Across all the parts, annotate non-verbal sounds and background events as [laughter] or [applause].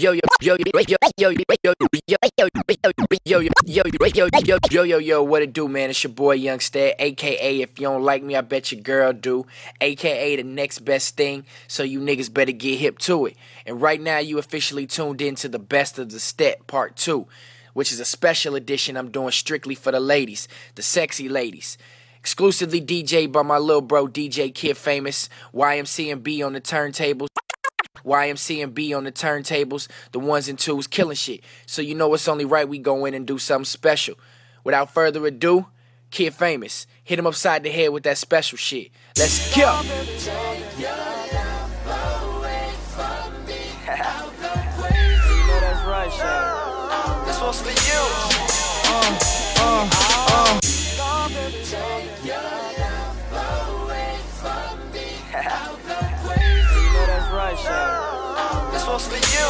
Yo yo yo yo yo yo yo yo yo yo yo yo yo yo yo what it do man it's your boy Yung Stet aka if you don't like me I bet your girl do aka the next best thing so you niggas better get hip to it and right now you officially tuned in to the best of the Stet part 2 which is a special edition I'm doing strictly for the ladies the sexy ladies exclusively DJ by my little bro DJ Kid Famous YMCMB on the turntables YMCMB on the turntables, the ones and twos killing shit. So you know it's only right we go in and do something special. Without further ado, Kid Famous, hit him upside the head with that special shit. Let's go. that's. This one's for you. Uh, uh, uh. This [laughs] you.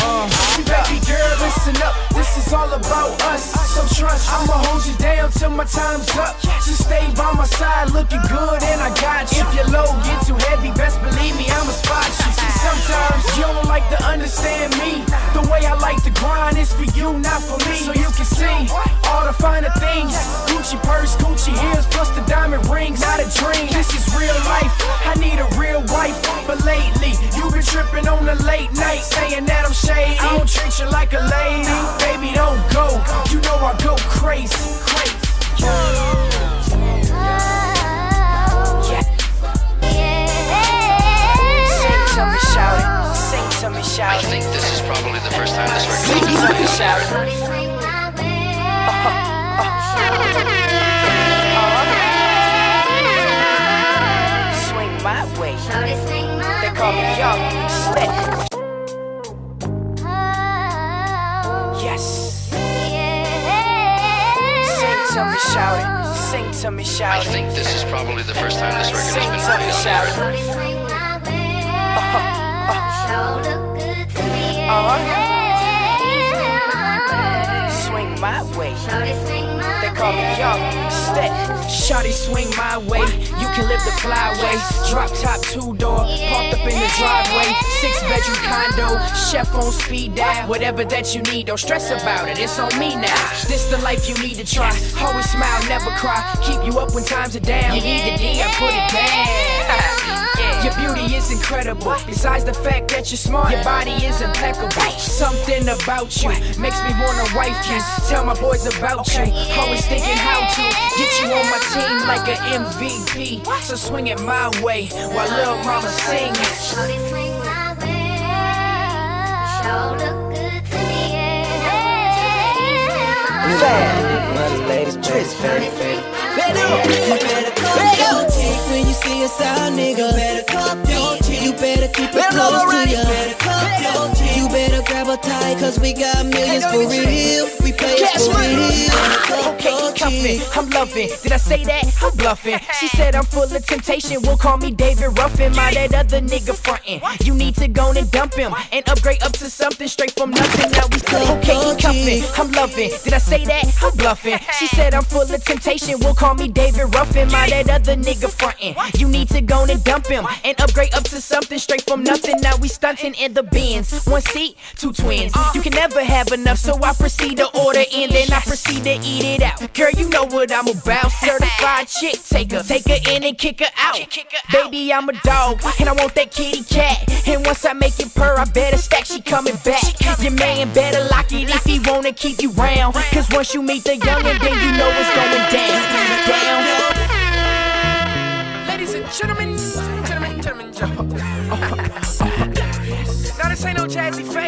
Uh, Baby girl, listen up, this is all about us. So trust, I'ma hold you down till my time's up. Just stay by my side, looking good, and I got you. If your load get too heavy, best believe me, I'ma spot you. See, sometimes you don't like to understand me. Way I like to grind is for you, not for me. So you can see all the finer things. Gucci purse, Gucci heels, plus the diamond rings. Not a dream, this is real life. I need a real wife, but lately you been tripping on the late night, saying that I'm shady. I don't treat you like a lady, baby. Don't go. You know I go crazy. Shout it. Swing my way. They call me Young. Yes. Sing to me, shout it. Sing to me, I shout it. think this is probably the first time this record has been played on the my. They call me Young. Shawty swing my way, you can live the flyway. Drop top two door, parked up in the driveway. Six bedroom condo, chef on speed dial. Whatever that you need, don't stress about it. It's on me now. This the life you need to try. Always smile, never cry. Keep you up when times are down. You need the D, I put it down. Your beauty is incredible. Besides the fact that you're smart, your body is impeccable. Something about you makes me wanna wife you. Tell my boys about you. Always thinking how to get you on my team like an MVP. So swing it my way while little mama sings. When you see us out, nigga, better cup your. You better keep it close to you. Better cup your. You better her tight, cause we got millions for real. We play it for real. Okay, cuffing. I'm loving. Did I say that? I'm bluffing. [laughs] She said I'm full of temptation. Will call me David Ruffin. My that other nigga frontin'. You need to go and dump him and upgrade up to something straight from nothing. Now we still okay, cuffing. I'm loving. Did I say that? I'm bluffing. [laughs] She said I'm full of temptation. Will call me David Ruffin. My that other nigga frontin'. You need to go and dump him and upgrade up to something straight from nothing. Now we stunting in the bins. One seat, two twins. You can never have enough, so I proceed to order in, then I proceed to eat it out. Girl, you know what I'm about. Certified chick taker, take her in and kick her out. Baby, I'm a dog, and I want that kitty cat. And once I make it purr, I better stack. She coming back. Your man better lock it if he wanna keep you round. Cause once you meet the youngin', then you know it's going down. Down. Ladies and gentlemen, gentlemen, gentlemen, gentlemen. [laughs] ain't no Jazzy Pha,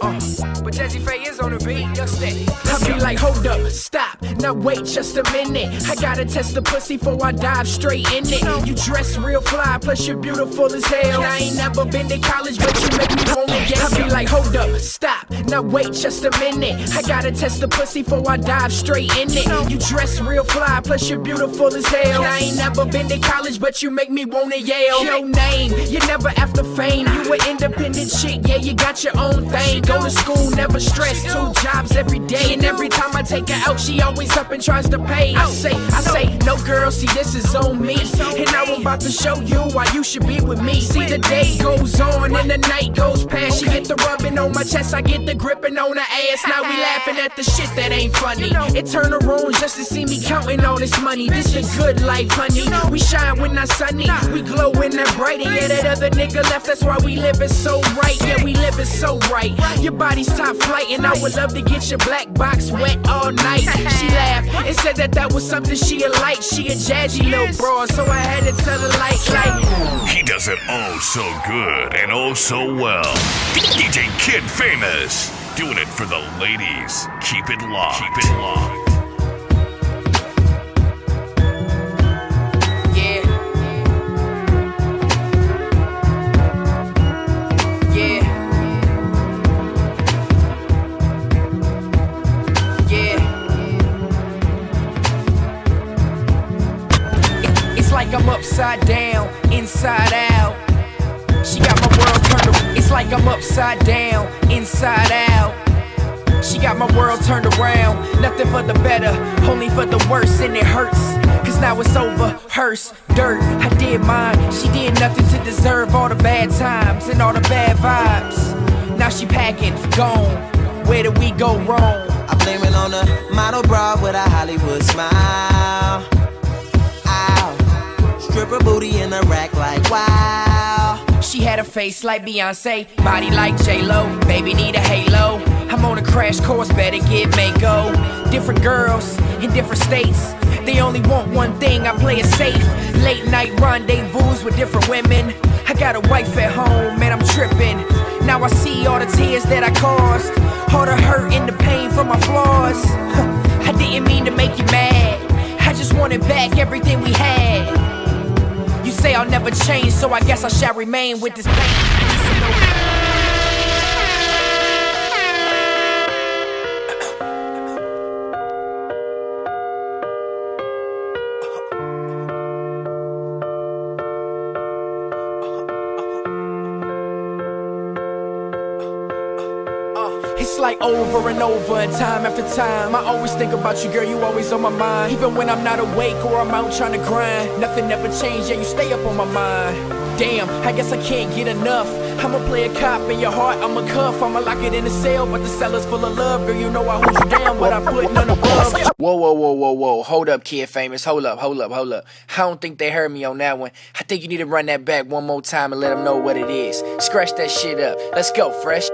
uh, but Jazzy Pha is on the beat. Just steady. I be like, hold up, stop, now wait just a minute. I gotta test the pussy before I dive straight in it. You dress real fly, plus you're beautiful as hell. I ain't never been to college, but you make me wanna yes. I be like, hold up, stop, now wait just a minute. I gotta test the pussy before I dive straight in it. You dress real fly, plus you're beautiful as hell. I ain't never been to college, but you make me wanna yell. Your name, you never after fame. You an independent chick, yeah, you got your own thing. Go to school, never stress. Two jobs every day, and every time I take her out, she always up and tries to pay. I say, I say, no girl, see this is on me. And now I'm about to show you why you should be with me. See the day goes on and the night goes past. She get the rubbing on my chest, I get the gripping on her ass. Now we [laughs] laughing at the shit that ain't funny. It turn her on just to see me counting all this money. This is good life, honey. We shine when not sunny. We glow when they're bright. And yeah, that other nigga left. That's why we living so right. Yeah, we living so right. Your body's top flight, and I would love to get your black box wet all night. She [laughs] laughed and said that that was something she like. She a jazzy little broad, so I had to tell her like, like. He does it oh so good and oh so well. DJ Kid Famous. Doing it for the ladies. Keep it locked. Keep it locked. Inside out. She got my world turned around. It's like I'm upside down, inside out. She got my world turned around. Nothing for the better, only for the worse, and it hurts. Cause now it's over. Hers, dirt, I did mine. She did nothing to deserve all the bad times and all the bad vibes. Now she packing, gone. Where did we go wrong? I blame it on a model bra with a Hollywood smile. Stripper booty in the rack like wow. She had a face like Beyonce, body like J-Lo, baby need a halo. I'm on a crash course, better get Mako. Different girls in different states, they only want one thing, I play it safe. Late night rendezvous with different women. I got a wife at home, and I'm tripping. Now I see all the tears that I caused, all the hurt and the pain from my flaws. [laughs] I didn't mean to make you mad, I just wanted back everything we had. Say I'll never change, so I guess I shall remain with this pain. It's like over and over and time after time. I always think about you, girl, you always on my mind. Even when I'm not awake or I'm out trying to grind, nothing ever changed, yeah, you stay up on my mind. Damn, I guess I can't get enough. I'ma play a cop in your heart, I'm a cuff. I'ma lock it in the cell, but the cellar's full of love. Girl, you know I hold you down, but I put none above. Whoa, whoa, whoa, whoa, whoa. Hold up, kid famous. Hold up, hold up, hold up. I don't think they heard me on that one. I think you need to run that back one more time and let them know what it is. Scratch that shit up. Let's go, fresh.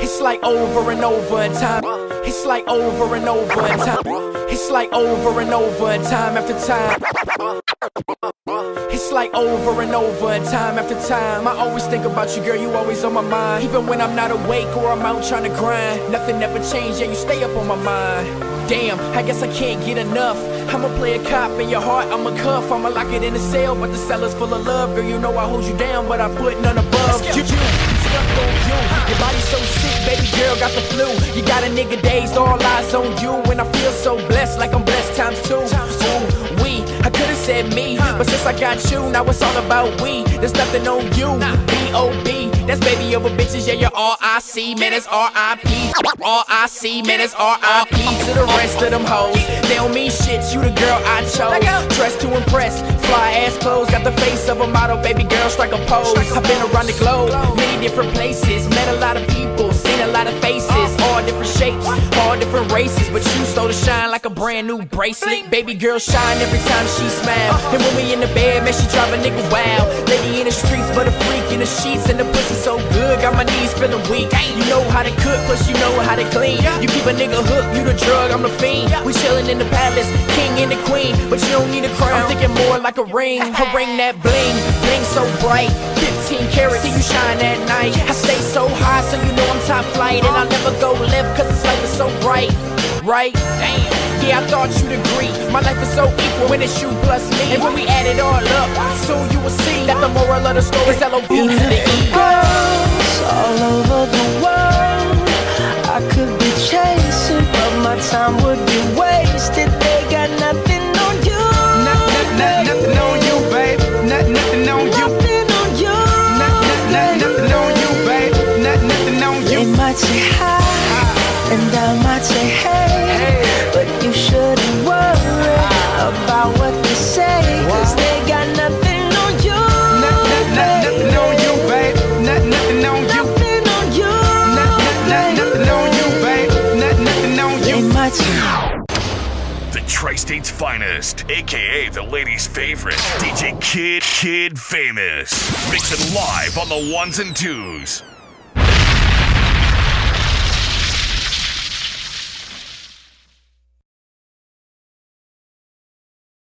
It's like over and over in time. It's like over and over in time. It's like over and over in time after time. Like over and over and time after time. I always think about you, girl, you always on my mind. Even when I'm not awake or I'm out trying to grind, nothing ever changed, yeah, you stay up on my mind. Damn, I guess I can't get enough. I'ma play a cop in your heart, I'ma cuff. I'ma lock it in a cell, but the cellar's full of love. Girl, you know I hold you down, but I put none above. You, you, stuck on you. Your body's so sick, baby girl got the flu. You got a nigga dazed, all eyes on you. And I feel so blessed, like I'm blessed times two. Ooh, we, I could've said me, but since I got you, now it's all about we. There's nothing on you. B.O.B. That's baby over bitches, yeah, you're R.I.C. Man, it's R.I.P. R.I.C. Man, it's R.I.P. To the rest of them hoes. They don't mean shit, you the girl I chose. Dressed to impress, fly ass clothes. Got the face of a model, baby girl, strike a pose. I've been around the globe, many different places. Met a lot of people, seen a lot of faces. All different shapes, all different races. Brand new bracelet. Baby girl shine every time she smile. And when we in the bed, man, she drive a nigga wild. Lady in the streets, but a freak in the sheets. And the pussy so good, got my knees feeling weak. You know how to cook, plus you know how to clean. You keep a nigga hooked, you the drug, I'm the fiend. We chillin' in the palace, king and the queen. But you don't need a crown, I'm thinking more like a ring. A ring that bling, bling so bright. 15 carats, see you shine at night. I stay so high, so you know I'm top flight. And I'll never go left, cause this life is so bright. Right? Damn. Yeah, I thought you'd agree. My life is so equal when it's you plus me. And when we add it all up, soon you will see that the moral of the story is L-O-V to the E. girls all over the world. I could be chasing, but my time would be wasted. The Tri-State's finest, aka the ladies' favorite, DJ Kid Kid Famous. Mixing live on the ones and twos.